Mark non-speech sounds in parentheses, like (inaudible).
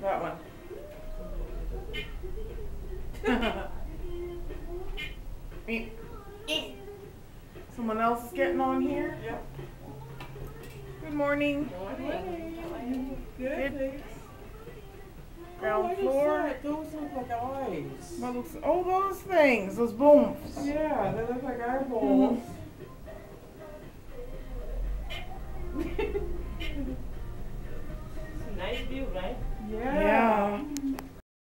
That one. (laughs) Someone else is getting on here? Yep. Good morning. Good morning. Good. Ground oh, floor. Those look like eyes. All looks, oh, those things, those booms. Yeah, they look like eyeballs. Mm -hmm. Nice view, right? Yeah. yeah.